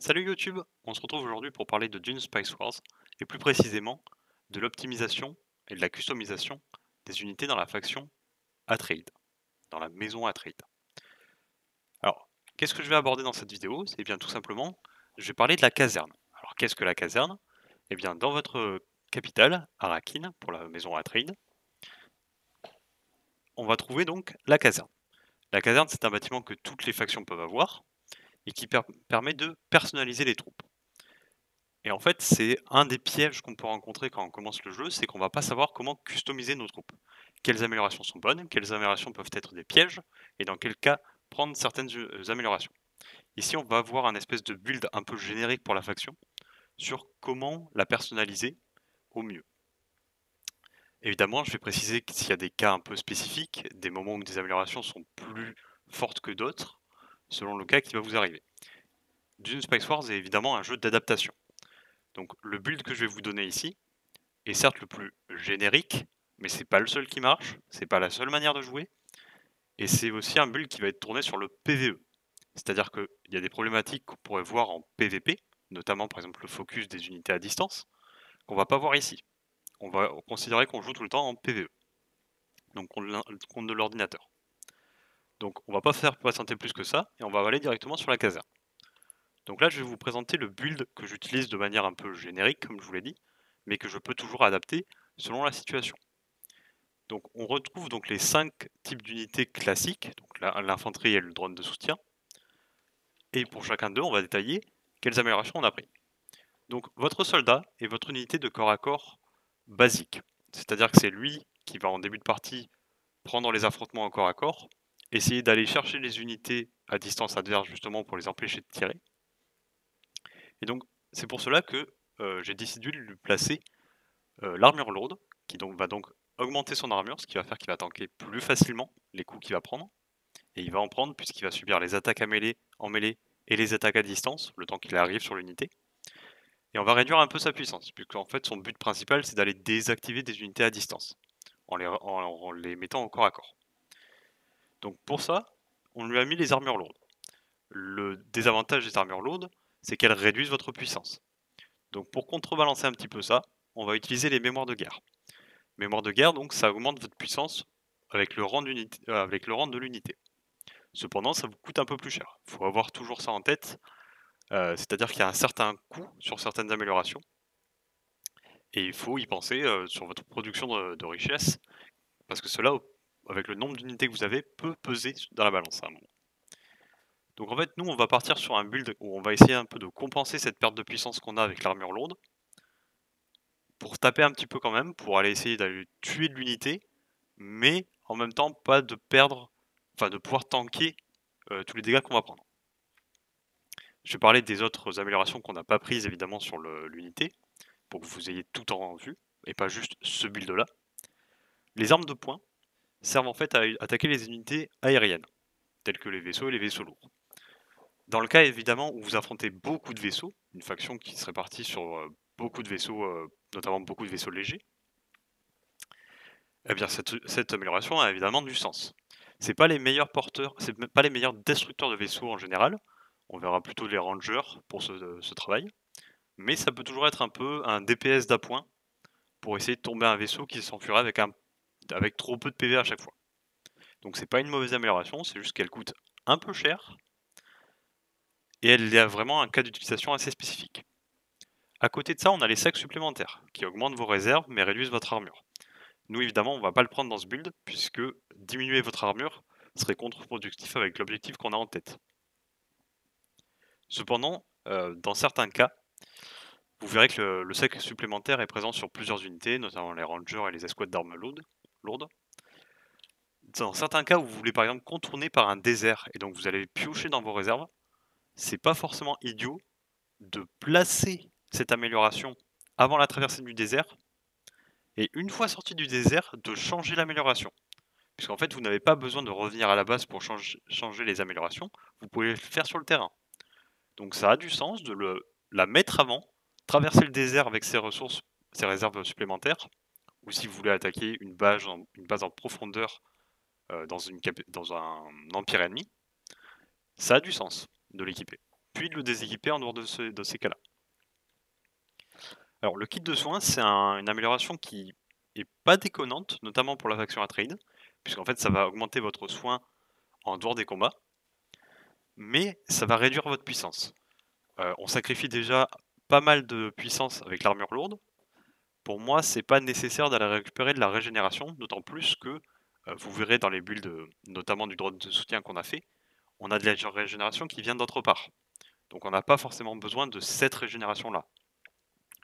Salut YouTube, on se retrouve aujourd'hui pour parler de Dune Spice Wars, et plus précisément de l'optimisation et de la customisation des unités dans la faction Atreid, dans la maison Atreid. Alors, qu'est-ce que je vais aborder dans cette vidéo? C'est bien tout simplement, je vais parler de la caserne. Alors, qu'est-ce que la caserne? Eh bien, dans votre capitale, Arakin, pour la maison Atreid, on va trouver donc la caserne. La caserne, c'est un bâtiment que toutes les factions peuvent avoir, et qui permet de personnaliser les troupes. Et en fait, c'est un des pièges qu'on peut rencontrer quand on commence le jeu, c'est qu'on va pas savoir comment customiser nos troupes. Quelles améliorations sont bonnes, quelles améliorations peuvent être des pièges, et dans quel cas prendre certaines euh, améliorations. Ici, on va voir un espèce de build un peu générique pour la faction, sur comment la personnaliser au mieux. Évidemment, je vais préciser qu'il y a des cas un peu spécifiques, des moments où des améliorations sont plus fortes que d'autres, selon le cas qui va vous arriver. Dune Spice Wars est évidemment un jeu d'adaptation. Donc le build que je vais vous donner ici est certes le plus générique, mais c'est pas le seul qui marche, c'est pas la seule manière de jouer, et c'est aussi un build qui va être tourné sur le PVE. C'est-à-dire qu'il y a des problématiques qu'on pourrait voir en PVP, notamment par exemple le focus des unités à distance, qu'on va pas voir ici. On va considérer qu'on joue tout le temps en PVE, donc contre de l'ordinateur. Donc on va pas faire patienter plus que ça, et on va aller directement sur la caserne. Donc là je vais vous présenter le build que j'utilise de manière un peu générique, comme je vous l'ai dit, mais que je peux toujours adapter selon la situation. Donc on retrouve donc les 5 types d'unités classiques, donc l'infanterie et le drone de soutien. Et pour chacun d'eux, on va détailler quelles améliorations on a pris. Donc votre soldat est votre unité de corps à corps basique. C'est-à-dire que c'est lui qui va en début de partie prendre les affrontements en corps à corps essayer d'aller chercher les unités à distance adverse justement pour les empêcher de tirer. Et donc c'est pour cela que euh, j'ai décidé de lui placer euh, l'armure lourde, qui donc, va donc augmenter son armure, ce qui va faire qu'il va tanker plus facilement les coups qu'il va prendre. Et il va en prendre puisqu'il va subir les attaques à mêlée, en mêlée et les attaques à distance, le temps qu'il arrive sur l'unité. Et on va réduire un peu sa puissance, puisqu'en fait son but principal c'est d'aller désactiver des unités à distance, en les, en les mettant au corps à corps. Donc pour ça, on lui a mis les armures lourdes. Le désavantage des armures lourdes, c'est qu'elles réduisent votre puissance. Donc pour contrebalancer un petit peu ça, on va utiliser les mémoires de guerre. Mémoire de guerre, donc ça augmente votre puissance avec le rang, euh, avec le rang de l'unité. Cependant, ça vous coûte un peu plus cher. Il faut avoir toujours ça en tête. Euh, c'est-à-dire qu'il y a un certain coût sur certaines améliorations. Et il faut y penser euh, sur votre production de, de richesse. Parce que cela, avec le nombre d'unités que vous avez, peut peser dans la balance à un moment. Donc en fait, nous, on va partir sur un build où on va essayer un peu de compenser cette perte de puissance qu'on a avec l'armure lourde, pour taper un petit peu quand même, pour aller essayer d'aller tuer de l'unité, mais en même temps pas de perdre, enfin de pouvoir tanker euh, tous les dégâts qu'on va prendre. Je vais parler des autres améliorations qu'on n'a pas prises évidemment sur l'unité, pour que vous ayez tout en vue, et pas juste ce build là. Les armes de poing, servent en fait à attaquer les unités aériennes, telles que les vaisseaux et les vaisseaux lourds. Dans le cas évidemment où vous affrontez beaucoup de vaisseaux, une faction qui serait partie sur euh, beaucoup de vaisseaux, euh, notamment beaucoup de vaisseaux légers, eh bien cette, amélioration a évidemment du sens. C'est pas les meilleurs porteurs, c'est pas les meilleurs destructeurs de vaisseaux en général. On verra plutôt les rangers pour ce, ce travail. Mais ça peut toujours être un peu un DPS d'appoint pour essayer de tomber un vaisseau qui s'enfuirait avec un avec trop peu de PV à chaque fois. Donc c'est pas une mauvaise amélioration, c'est juste qu'elle coûte un peu cher et elle a vraiment un cas d'utilisation assez spécifique. À côté de ça, on a les sacs supplémentaires qui augmentent vos réserves mais réduisent votre armure. Nous évidemment, on va pas le prendre dans ce build puisque diminuer votre armure serait contre-productif avec l'objectif qu'on a en tête. Cependant, euh, dans certains cas, vous verrez que le, sac supplémentaire est présent sur plusieurs unités, notamment les rangers et les escouades d'armes lourdes, Dans certains cas où vous voulez par exemple contourner par un désert et donc vous allez piocher dans vos réserves, c'est pas forcément idiot de placer cette amélioration avant la traversée du désert et une fois sorti du désert de changer l'amélioration. Puisqu'en fait vous n'avez pas besoin de revenir à la base pour changer, les améliorations, vous pouvez le faire sur le terrain. Donc ça a du sens de la mettre avant, traverser le désert avec ses ressources, ses réserves supplémentaires, ou si vous voulez attaquer une base en, profondeur euh, dans, un empire ennemi, ça a du sens de l'équiper. puis de le déséquiper en dehors de, ces cas-là. Alors le kit de soins, c'est une amélioration qui est pas déconnante, notamment pour la faction Atreide, puisqu'en fait ça va augmenter votre soin en dehors des combats, mais ça va réduire votre puissance. Euh, on sacrifie déjà pas mal de puissance avec l'armure lourde. Pour moi, c'est pas nécessaire d'aller récupérer de la régénération, d'autant plus que euh, vous verrez dans les builds, notamment du droit de soutien qu'on a fait, on a de la régénération qui vient d'autre part. Donc on n'a pas forcément besoin de cette régénération-là.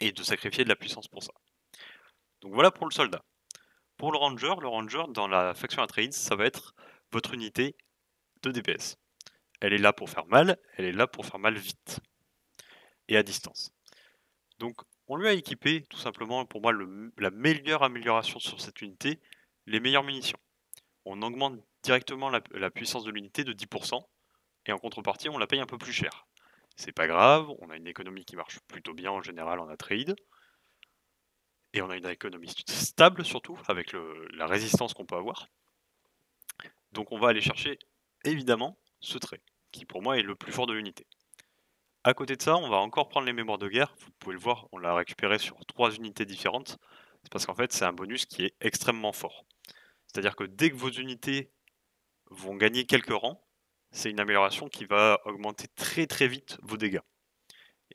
Et de sacrifier de la puissance pour ça. Donc voilà pour le soldat. Pour le ranger, le ranger dans la faction Atreides, ça va être votre unité de DPS. Elle est là pour faire mal, elle est là pour faire mal vite. Et à distance. Donc on lui a équipé tout simplement pour moi la meilleure amélioration sur cette unité, les meilleures munitions. On augmente directement la, puissance de l'unité de 10%, et en contrepartie on la paye un peu plus cher. C'est pas grave, on a une économie qui marche plutôt bien en général en trade, et on a une économie stable surtout, avec la résistance qu'on peut avoir. Donc on va aller chercher évidemment ce trait, qui pour moi est le plus fort de l'unité. À côté de ça, on va encore prendre les mémoires de guerre. Vous pouvez le voir, on l'a récupéré sur trois unités différentes. C'est parce qu'en fait, c'est un bonus qui est extrêmement fort. C'est-à-dire que dès que vos unités vont gagner quelques rangs, c'est une amélioration qui va augmenter très très vite vos dégâts.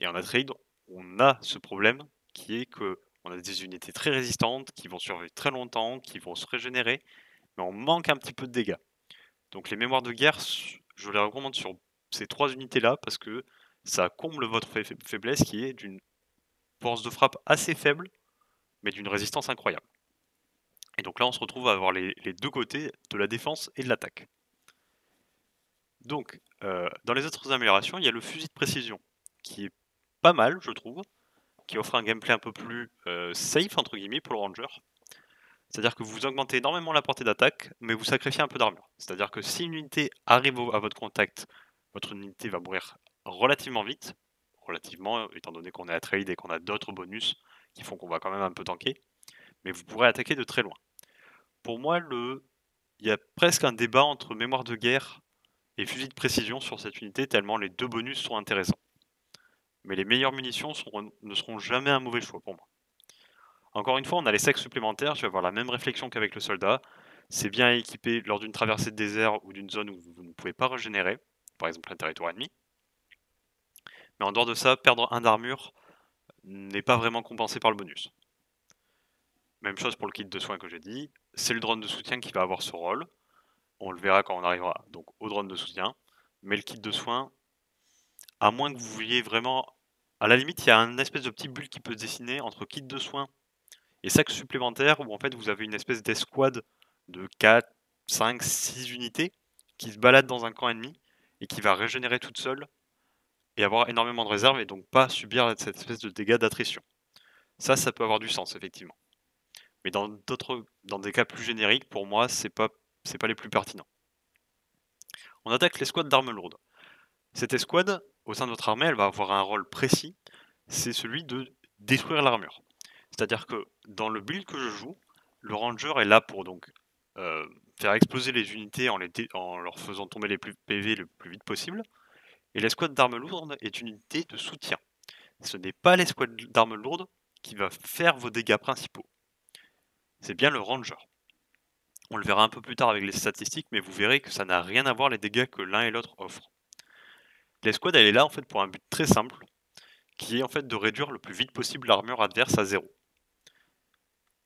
Et en trade, on a ce problème qui est que on a des unités très résistantes qui vont survivre très longtemps, qui vont se régénérer, mais on manque un petit peu de dégâts. Donc les mémoires de guerre, je les recommande sur ces trois unités-là parce que ça comble votre faiblesse qui est d'une force de frappe assez faible, mais d'une résistance incroyable. Et donc là, on se retrouve à avoir les, deux côtés de la défense et de l'attaque. Donc, euh, dans les autres améliorations, il y a le fusil de précision, qui est pas mal, je trouve, qui offre un gameplay un peu plus euh, safe, entre guillemets, pour le ranger. C'est-à-dire que vous augmentez énormément la portée d'attaque, mais vous sacrifiez un peu d'armure. C'est-à-dire que si une unité arrive à votre contact, votre unité va mourir relativement vite, relativement, étant donné qu'on est à trade et qu'on a d'autres bonus qui font qu'on va quand même un peu tanker, mais vous pourrez attaquer de très loin. Pour moi, il y a presque un débat entre mémoire de guerre et fusil de précision sur cette unité, tellement les deux bonus sont intéressants. Mais les meilleures munitions ne seront jamais un mauvais choix pour moi. Encore une fois, on a les sexes supplémentaires, je vais avoir la même réflexion qu'avec le soldat. C'est bien équipé lors d'une traversée de désert ou d'une zone où vous ne pouvez pas régénérer, par exemple un territoire ennemi. Mais en dehors de ça, perdre un d'armure n'est pas vraiment compensé par le bonus. Même chose pour le kit de soins que j'ai dit. C'est le drone de soutien qui va avoir ce rôle. On le verra quand on arrivera donc au drone de soutien. Mais le kit de soins, à moins que vous vouliez vraiment... À la limite, il y a un espèce de petit bulle qui peut se dessiner entre kit de soins et sac supplémentaire où en fait vous avez une espèce d'escouade de 4, 5, 6 unités qui se balade dans un camp ennemi et qui va régénérer toute seule et avoir énormément de réserves et donc pas subir cette espèce de dégâts d'attrition. Ça, ça peut avoir du sens, effectivement. Mais dans d'autres, dans des cas plus génériques, pour moi, c'est pas, pas les plus pertinents. On attaque l'escouade d'armes lourdes. Cette escouade, au sein de votre armée, elle va avoir un rôle précis, c'est celui de détruire l'armure. C'est-à-dire que dans le build que je joue, le ranger est là pour donc euh, faire exploser les unités en, les en leur faisant tomber les plus PV le plus vite possible, et l'escouade d'armes lourdes est une unité de soutien. Ce n'est pas l'escouade d'armes lourdes qui va faire vos dégâts principaux. C'est bien le ranger. On le verra un peu plus tard avec les statistiques, mais vous verrez que ça n'a rien à voir les dégâts que l'un et l'autre offrent. L'escouade, elle est là en fait pour un but très simple, qui est en fait de réduire le plus vite possible l'armure adverse à zéro.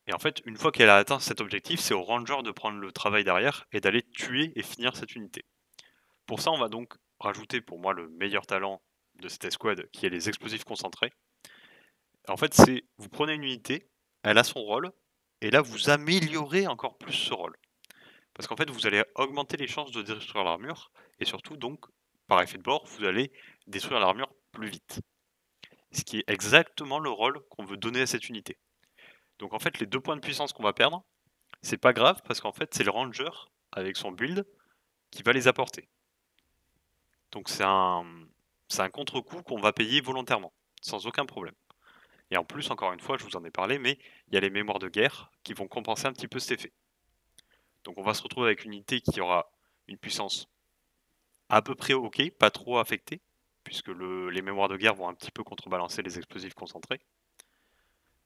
Et en fait, une fois qu'elle a atteint cet objectif, c'est au ranger de prendre le travail derrière et d'aller tuer et finir cette unité. Pour ça, on va donc rajouter pour moi le meilleur talent de cette escouade qui est les explosifs concentrés. En fait, c'est vous prenez une unité, elle a son rôle, et là vous améliorez encore plus ce rôle. Parce qu'en fait, vous allez augmenter les chances de détruire l'armure, et surtout donc, par effet de bord, vous allez détruire l'armure plus vite. Ce qui est exactement le rôle qu'on veut donner à cette unité. Donc en fait, les deux points de puissance qu'on va perdre, c'est pas grave parce qu'en fait, c'est le ranger avec son build qui va les apporter. Donc c'est un, un contre-coup qu'on va payer volontairement, sans aucun problème. Et en plus, encore une fois, je vous en ai parlé, mais il y a les mémoires de guerre qui vont compenser un petit peu cet effet. Donc on va se retrouver avec une unité qui aura une puissance à peu près ok, pas trop affectée, puisque les mémoires de guerre vont un petit peu contrebalancer les explosifs concentrés.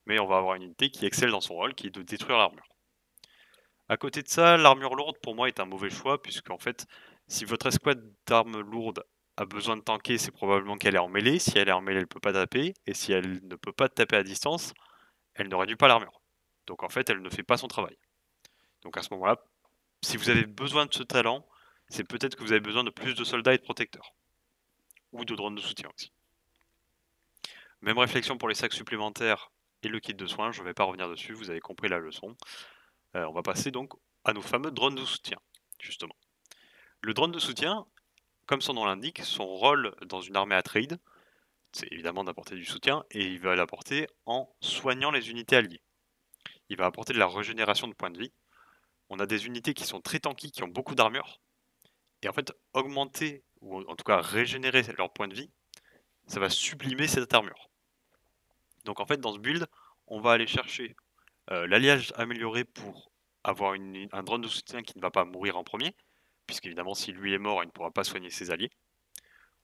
Mais on va avoir une unité qui excelle dans son rôle, qui est de détruire l'armure. À côté de ça, l'armure lourde pour moi est un mauvais choix, puisque en fait, si votre escouade d'armes lourdes a besoin de tanker, c'est probablement qu'elle est en mêlée. Si elle est en mêlée, elle ne peut pas taper. Et si elle ne peut pas taper à distance, elle ne réduit pas l'armure. Donc en fait, elle ne fait pas son travail. Donc à ce moment-là, si vous avez besoin de ce talent, c'est peut-être que vous avez besoin de plus de soldats et de protecteurs. Ou de drones de soutien aussi. Même réflexion pour les sacs supplémentaires et le kit de soins, je ne vais pas revenir dessus, vous avez compris la leçon. Euh, on va passer donc à nos fameux drones de soutien, justement. Le drone de soutien, comme son nom l'indique, son rôle dans une armée à trade, c'est évidemment d'apporter du soutien, et il va l'apporter en soignant les unités alliées. Il va apporter de la régénération de points de vie. On a des unités qui sont très tanky, qui ont beaucoup d'armure, et en fait, augmenter, ou en tout cas régénérer leurs points de vie, ça va sublimer cette armure. Donc en fait, dans ce build, on va aller chercher euh, l'alliage amélioré pour avoir un drone de soutien qui ne va pas mourir en premier, puisqu'évidemment, si lui est mort, il ne pourra pas soigner ses alliés.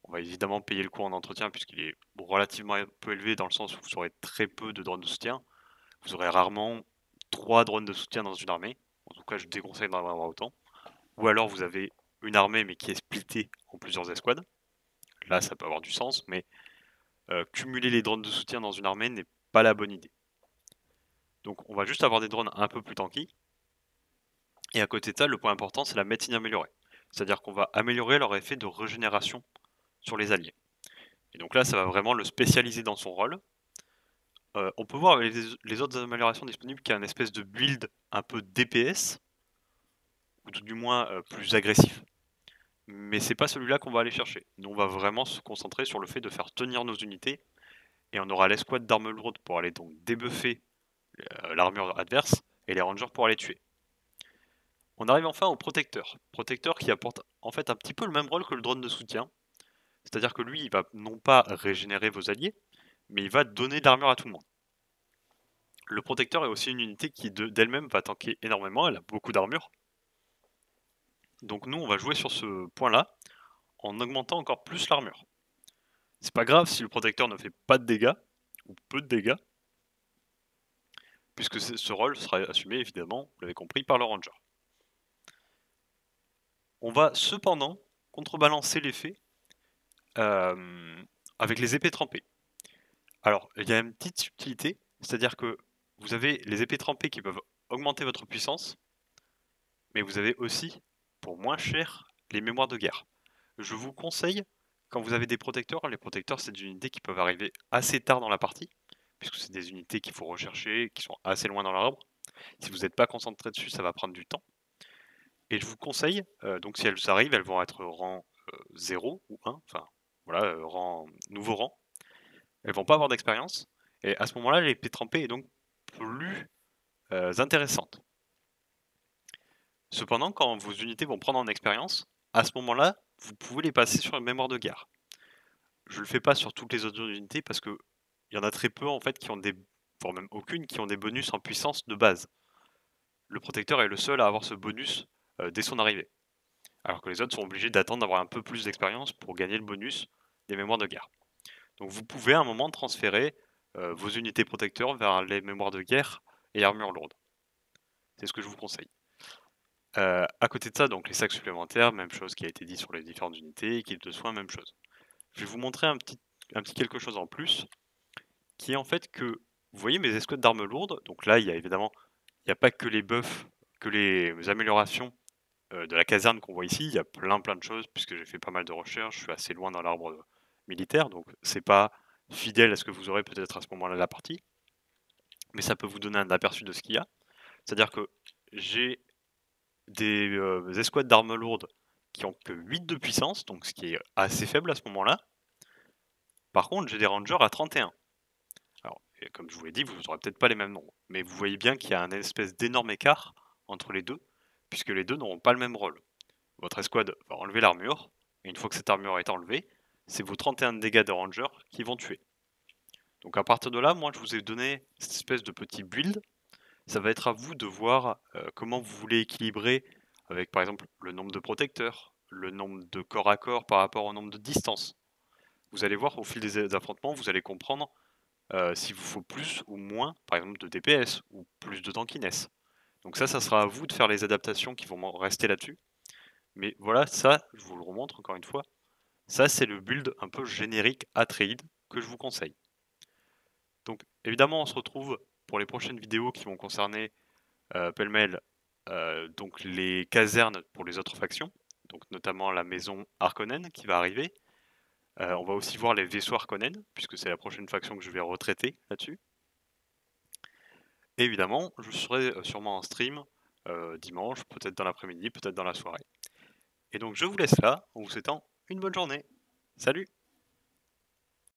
On va évidemment payer le coût en entretien, puisqu'il est relativement peu élevé dans le sens où vous aurez très peu de drones de soutien. Vous aurez rarement 3 drones de soutien dans une armée. En tout cas, je déconseille d'en avoir autant. Ou alors vous avez une armée mais qui est splittée en plusieurs escouades. Là, ça peut avoir du sens, mais euh, cumuler les drones de soutien dans une armée n'est pas la bonne idée. Donc on va juste avoir des drones un peu plus tanky. Et à côté de ça, le point important, c'est la médecine améliorée. C'est-à-dire qu'on va améliorer leur effet de régénération sur les alliés. Et donc là, ça va vraiment le spécialiser dans son rôle. Euh, on peut voir avec les, autres améliorations disponibles qu'il y a une espèce de build un peu DPS, ou tout du moins euh, plus agressif. Mais c'est pas celui-là qu'on va aller chercher. Nous, on va vraiment se concentrer sur le fait de faire tenir nos unités. Et on aura l'escouade d'armes lourdes pour aller donc débuffer euh, l'armure adverse, et les rangers pour aller tuer. On arrive enfin au protecteur. Protecteur qui apporte en fait un petit peu le même rôle que le drone de soutien. C'est-à-dire que lui, il va non pas régénérer vos alliés, mais il va donner de l'armure à tout le monde. Le protecteur est aussi une unité qui d'elle-même va tanker énormément, elle a beaucoup d'armure. Donc nous, on va jouer sur ce point-là en augmentant encore plus l'armure. C'est pas grave si le protecteur ne fait pas de dégâts, ou peu de dégâts, puisque ce rôle sera assumé évidemment, vous l'avez compris, par le ranger. On va cependant contrebalancer l'effet euh, avec les épées trempées. Alors, il y a une petite subtilité, c'est-à-dire que vous avez les épées trempées qui peuvent augmenter votre puissance, mais vous avez aussi, pour moins cher, les mémoires de guerre. Je vous conseille, quand vous avez des protecteurs, les protecteurs c'est des unités qui peuvent arriver assez tard dans la partie, puisque c'est des unités qu'il faut rechercher, qui sont assez loin dans l'arbre. Si vous n'êtes pas concentré dessus, ça va prendre du temps. Et je vous conseille, euh, donc si elles arrivent, elles vont être rang 0 euh, ou 1, enfin voilà, euh, rang, nouveau rang. Elles vont pas avoir d'expérience. Et à ce moment-là, l'épée trempée est donc plus intéressante. Cependant, quand vos unités vont prendre en expérience, à ce moment-là, vous pouvez les passer sur une mémoire de guerre. Je ne le fais pas sur toutes les autres unités parce que il y en a très peu en fait qui ont des, voire même aucune, qui ont des bonus en puissance de base. Le protecteur est le seul à avoir ce bonus dès son arrivée. Alors que les autres sont obligés d'attendre d'avoir un peu plus d'expérience pour gagner le bonus des mémoires de guerre. Donc vous pouvez à un moment transférer euh, vos unités protecteurs vers les mémoires de guerre et armure lourde. C'est ce que je vous conseille. Euh, à côté de ça, donc les sacs supplémentaires, même chose qui a été dit sur les différentes unités, équipe de soins, même chose. Je vais vous montrer un petit, un petit quelque chose en plus, qui est en fait que, vous voyez mes escouades d'armes lourdes, donc là il y a évidemment, il n'y a pas que les buffs, que les améliorations euh, de la caserne qu'on voit ici, il y a plein plein de choses, puisque j'ai fait pas mal de recherches, je suis assez loin dans l'arbre militaire, donc c'est pas fidèle à ce que vous aurez peut-être à ce moment-là la partie, mais ça peut vous donner un aperçu de ce qu'il y a. C'est-à-dire que j'ai des euh, escouades d'armes lourdes qui ont que 8 de puissance, donc ce qui est assez faible à ce moment-là. Par contre, j'ai des rangers à 31. Alors, comme je vous l'ai dit, vous n'aurez peut-être pas les mêmes nombres, mais vous voyez bien qu'il y a un espèce d'énorme écart entre les deux, puisque les deux n'auront pas le même rôle. Votre escouade va enlever l'armure, et une fois que cette armure est enlevée, c'est vos 31 dégâts de ranger qui vont tuer. Donc à partir de là, moi je vous ai donné cette espèce de petit build. Ça va être à vous de voir euh, comment vous voulez équilibrer avec par exemple le nombre de protecteurs, le nombre de corps à corps par rapport au nombre de distances. vous allez voir au fil des affrontements, vous allez comprendre euh, s'il vous faut plus ou moins, par exemple, de DPS ou plus de tankiness. Donc ça, ça sera à vous de faire les adaptations qui vont rester là-dessus. Mais voilà, ça, je vous le remontre encore une fois. Ça, c'est le build un peu générique trade que je vous conseille. Donc évidemment, on se retrouve pour les prochaines vidéos qui vont concerner euh, pêle-mêle euh, donc les casernes pour les autres factions, donc notamment la maison Harkonnen qui va arriver. Euh, on va aussi voir les vaisseaux Harkonnen, puisque c'est la prochaine faction que je vais retraiter là-dessus. Évidemment, je serai sûrement en stream dimanche, peut-être dans l'après-midi, peut-être dans la soirée. Et donc je vous laisse là, en vous souhaitant une bonne journée. Salut